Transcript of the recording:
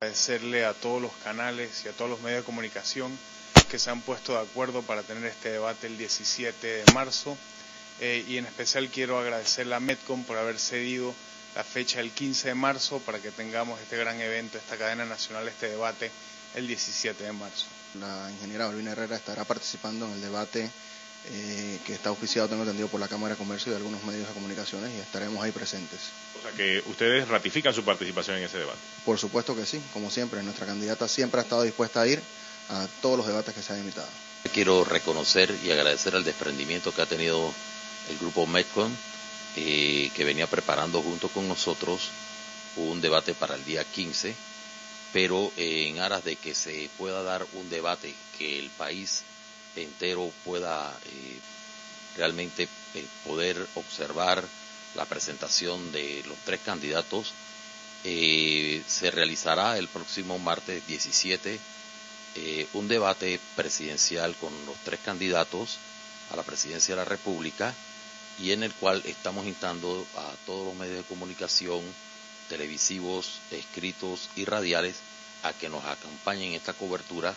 Agradecerle a todos los canales y a todos los medios de comunicación que se han puesto de acuerdo para tener este debate el 17 de marzo eh, y en especial quiero agradecerle a Metcom por haber cedido la fecha del 15 de marzo para que tengamos este gran evento, esta cadena nacional, este debate el 17 de marzo. La ingeniera Balbina Herrera estará participando en el debate eh, que está oficiado, tengo entendido, por la Cámara de Comercio y algunos medios de comunicaciones y estaremos ahí presentes. O sea que ustedes ratifican su participación en ese debate. Por supuesto que sí, como siempre, nuestra candidata siempre ha estado dispuesta a ir a todos los debates que se han invitado. Quiero reconocer y agradecer el desprendimiento que ha tenido el grupo Metcon, eh, que venía preparando junto con nosotros un debate para el día 15, pero eh, en aras de que se pueda dar un debate que el país entero pueda eh, realmente poder observar la presentación de los tres candidatos, se realizará el próximo martes 17 un debate presidencial con los tres candidatos a la presidencia de la República y en el cual estamos instando a todos los medios de comunicación, televisivos, escritos y radiales a que nos acompañen en esta cobertura